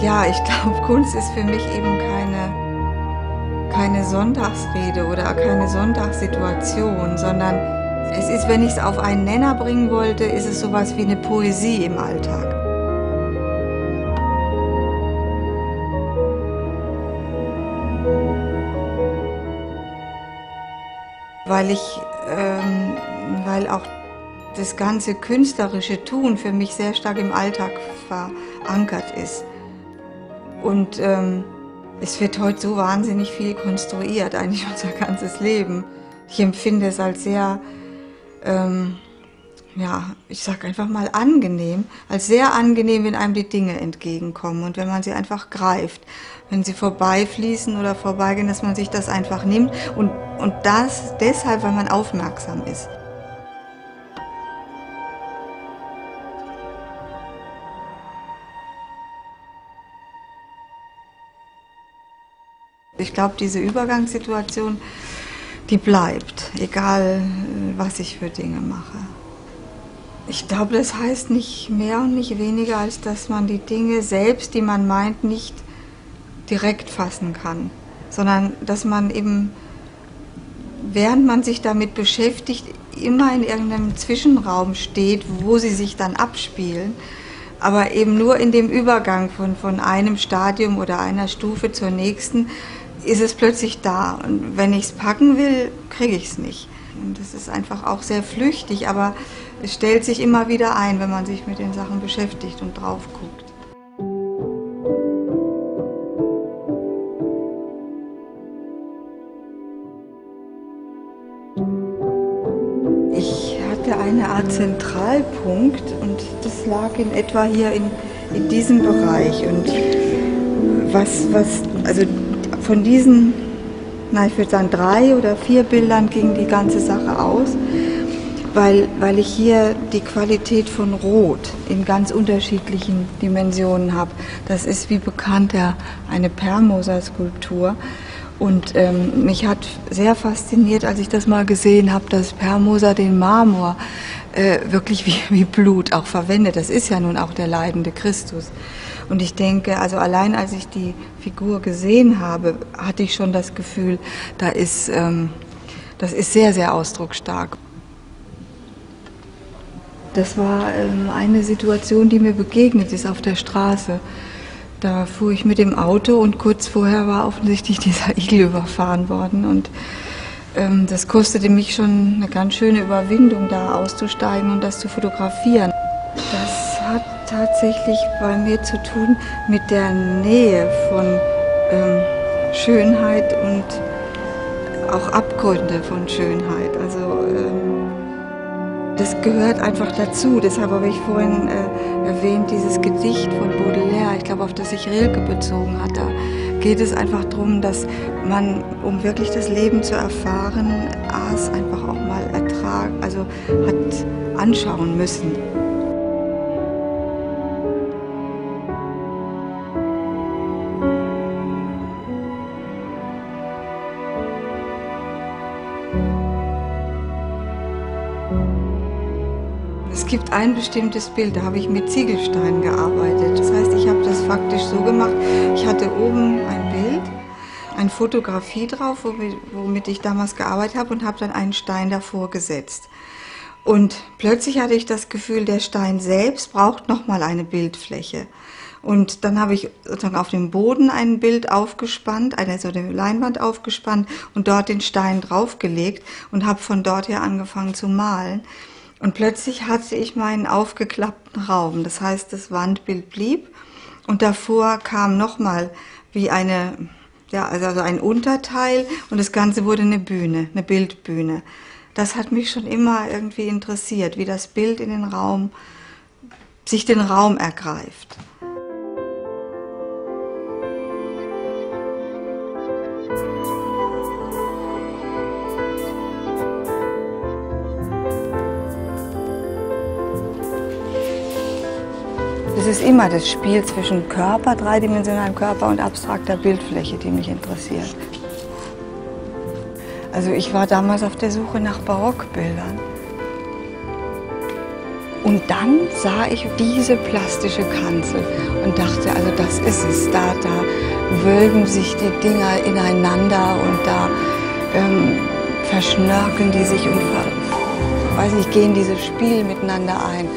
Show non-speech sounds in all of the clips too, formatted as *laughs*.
Ja, ich *laughs* glaube, Kunst ist für mich eben keine, keine Sonntagsrede oder keine Sonntagssituation, sondern es ist, wenn ich es auf einen Nenner bringen wollte, ist es sowas wie eine Poesie im Alltag. Weil ich, ähm, weil auch das ganze künstlerische Tun für mich sehr stark im Alltag verankert ist. Und ähm, es wird heute so wahnsinnig viel konstruiert, eigentlich unser ganzes Leben. Ich empfinde es als sehr, ähm, ja, ich sag einfach mal angenehm, als sehr angenehm, wenn einem die Dinge entgegenkommen und wenn man sie einfach greift. Wenn sie vorbeifließen oder vorbeigehen, dass man sich das einfach nimmt und, und das deshalb, weil man aufmerksam ist. Ich glaube, diese Übergangssituation, die bleibt, egal was ich für Dinge mache. Ich glaube, das heißt nicht mehr und nicht weniger, als dass man die Dinge selbst, die man meint, nicht direkt fassen kann, sondern dass man eben, während man sich damit beschäftigt, immer in irgendeinem Zwischenraum steht, wo sie sich dann abspielen, aber eben nur in dem Übergang von, von einem Stadium oder einer Stufe zur nächsten ist es plötzlich da. Und wenn ich es packen will, kriege ich es nicht. Und das ist einfach auch sehr flüchtig, aber es stellt sich immer wieder ein, wenn man sich mit den Sachen beschäftigt und drauf guckt. Ich hatte eine Art Zentralpunkt und das lag in etwa hier in, in diesem Bereich. Und was, was, also von diesen, na, ich würde sagen, drei oder vier Bildern ging die ganze Sache aus, weil, weil ich hier die Qualität von Rot in ganz unterschiedlichen Dimensionen habe. Das ist wie bekannt ja eine Permoser-Skulptur. Und ähm, mich hat sehr fasziniert, als ich das mal gesehen habe, dass Permoser den Marmor äh, wirklich wie, wie Blut auch verwendet. Das ist ja nun auch der leidende Christus. Und ich denke, also allein als ich die Figur gesehen habe, hatte ich schon das Gefühl, da ist, ähm, das ist sehr, sehr ausdrucksstark. Das war ähm, eine Situation, die mir begegnet ist auf der Straße. Da fuhr ich mit dem Auto und kurz vorher war offensichtlich dieser Igel überfahren worden. Und das kostete mich schon eine ganz schöne Überwindung, da auszusteigen und das zu fotografieren. Das hat tatsächlich bei mir zu tun mit der Nähe von ähm, Schönheit und auch Abgründe von Schönheit. Also ähm, das gehört einfach dazu. Deshalb habe ich vorhin äh, erwähnt, dieses Gedicht von Baudelaire, ich glaube, auf das sich Rilke bezogen hat. Da geht es einfach darum, dass man, um wirklich das Leben zu erfahren, Aas einfach auch mal ertragen, also hat anschauen müssen. Gibt ein bestimmtes Bild, da habe ich mit Ziegelsteinen gearbeitet. Das heißt, ich habe das faktisch so gemacht, ich hatte oben ein Bild, eine Fotografie drauf, womit ich damals gearbeitet habe und habe dann einen Stein davor gesetzt. Und plötzlich hatte ich das Gefühl, der Stein selbst braucht nochmal eine Bildfläche. Und dann habe ich sozusagen auf dem Boden ein Bild aufgespannt, eine so eine Leinwand aufgespannt und dort den Stein draufgelegt und habe von dort her angefangen zu malen. Und plötzlich hatte ich meinen aufgeklappten Raum. Das heißt, das Wandbild blieb und davor kam nochmal wie eine, ja, also ein Unterteil und das Ganze wurde eine Bühne, eine Bildbühne. Das hat mich schon immer irgendwie interessiert, wie das Bild in den Raum, sich den Raum ergreift. Es ist immer das Spiel zwischen Körper, dreidimensionalem Körper und abstrakter Bildfläche, die mich interessiert. Also ich war damals auf der Suche nach Barockbildern. Und dann sah ich diese plastische Kanzel und dachte, also das ist es. Da, da wölben sich die Dinger ineinander und da ähm, verschnörkeln die sich und weiß nicht, gehen dieses Spiel miteinander ein.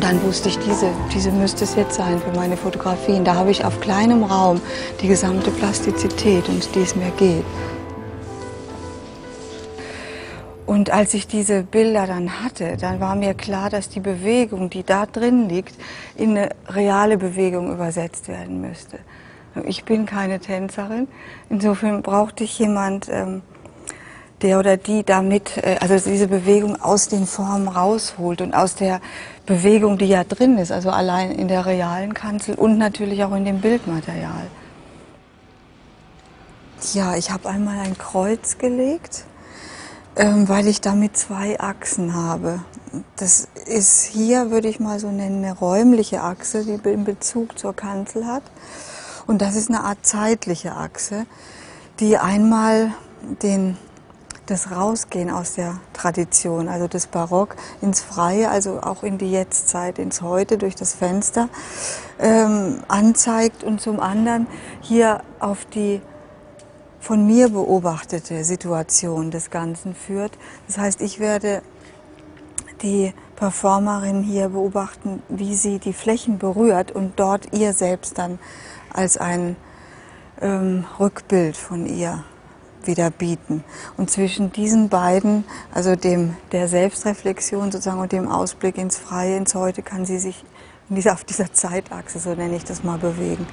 Und dann wusste ich, diese, diese müsste es jetzt sein für meine Fotografien. Da habe ich auf kleinem Raum die gesamte Plastizität, um die es mir geht. Und als ich diese Bilder dann hatte, dann war mir klar, dass die Bewegung, die da drin liegt, in eine reale Bewegung übersetzt werden müsste. Ich bin keine Tänzerin, insofern brauchte ich jemand, ähm, der oder die damit, äh, also diese Bewegung aus den Formen rausholt und aus der Bewegung, die ja drin ist, also allein in der realen Kanzel und natürlich auch in dem Bildmaterial. Ja, ich habe einmal ein Kreuz gelegt ähm, weil ich damit zwei Achsen habe. Das ist hier, würde ich mal so nennen, eine räumliche Achse, die einen Bezug zur Kanzel hat. Und das ist eine Art zeitliche Achse, die einmal den, das Rausgehen aus der Tradition, also das Barock ins Freie, also auch in die Jetztzeit, ins Heute durch das Fenster ähm, anzeigt und zum anderen hier auf die von mir beobachtete Situation des Ganzen führt. Das heißt, ich werde die Performerin hier beobachten, wie sie die Flächen berührt und dort ihr selbst dann als ein ähm, Rückbild von ihr wieder bieten. Und zwischen diesen beiden, also dem der Selbstreflexion sozusagen und dem Ausblick ins Freie, ins Heute, kann sie sich auf dieser Zeitachse, so nenne ich das mal, bewegen.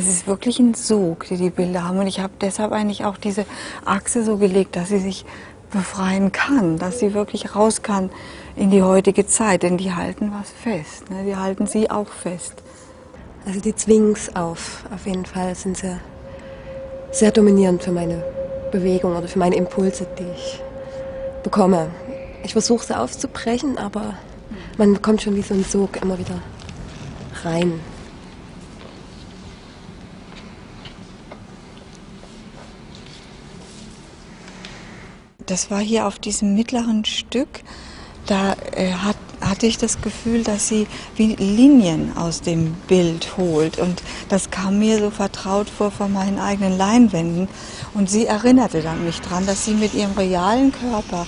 Es ist wirklich ein Sog, die die Bilder haben. Und ich habe deshalb eigentlich auch diese Achse so gelegt, dass sie sich befreien kann, dass sie wirklich raus kann in die heutige Zeit. Denn die halten was fest. Ne? Die halten sie auch fest. Also die Zwings auf, auf jeden Fall sind sehr, sehr dominierend für meine Bewegung oder für meine Impulse, die ich bekomme. Ich versuche sie aufzubrechen, aber man kommt schon wie so ein Sog immer wieder rein. Das war hier auf diesem mittleren Stück, da äh, hat, hatte ich das Gefühl, dass sie wie Linien aus dem Bild holt. Und das kam mir so vertraut vor von meinen eigenen Leinwänden. Und sie erinnerte dann mich dran, dass sie mit ihrem realen Körper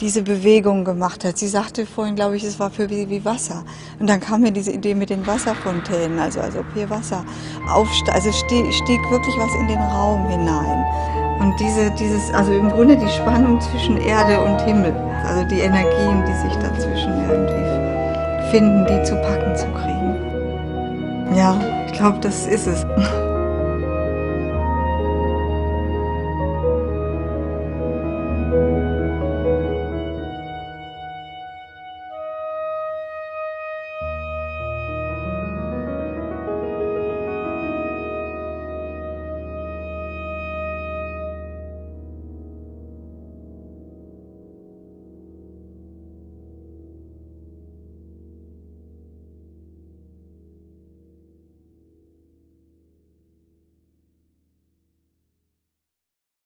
diese Bewegung gemacht hat. Sie sagte vorhin, glaube ich, es war für wie, wie Wasser. Und dann kam mir diese Idee mit den Wasserfontänen, also als ob hier Wasser aufsteigt. Also stieg, stieg wirklich was in den Raum hinein. Und diese, dieses, also im Grunde die Spannung zwischen Erde und Himmel, also die Energien, die sich dazwischen irgendwie finden, die zu packen zu kriegen. Ja, ich glaube, das ist es. *laughs*